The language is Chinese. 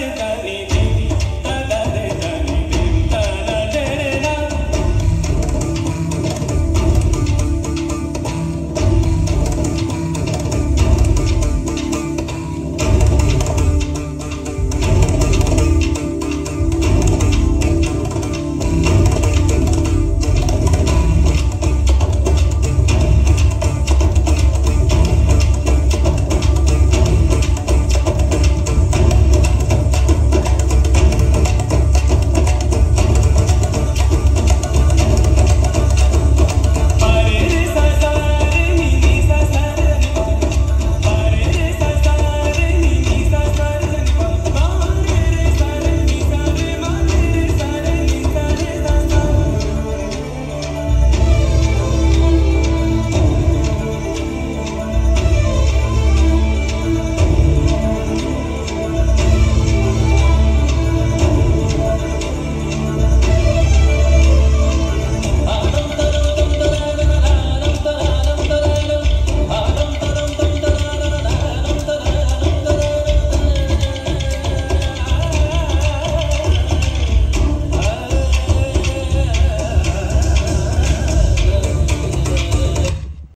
见到你